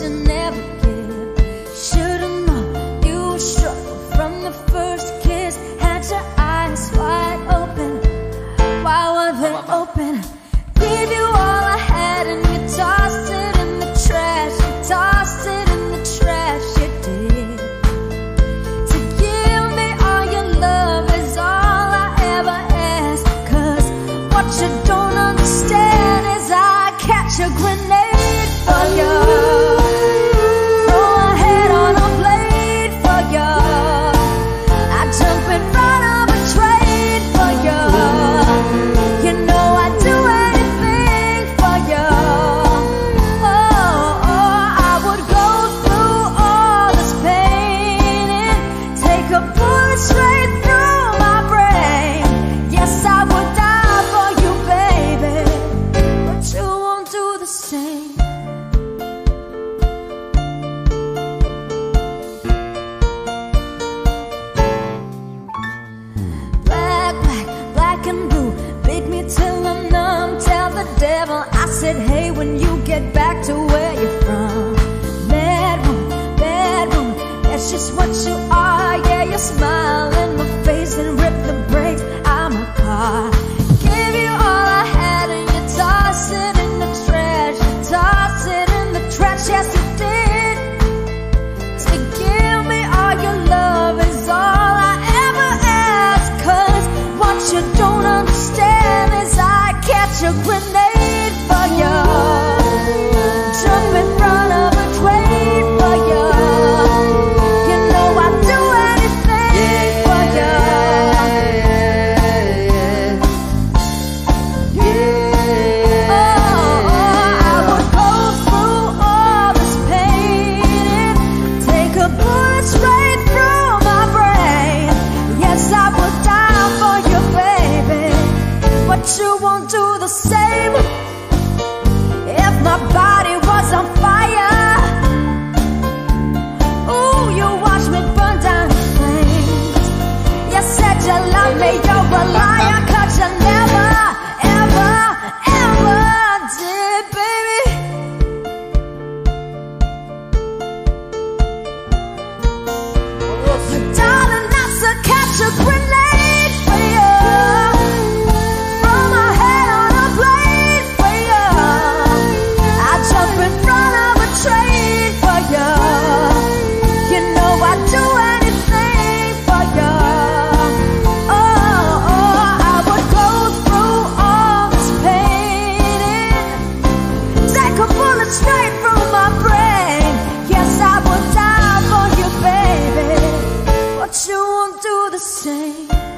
you. Should've known you were trouble from the first kiss. Had your eyes wide open. Why were they open? Give you all I had and you tossed it in the trash. You tossed it in the trash. You did. To give me all your love was all I ever asked. 'Cause what you don't understand is I catch your grenade. won't do the same. If my body straight from my brain. Yes, I would die for you, baby, but you won't do the same.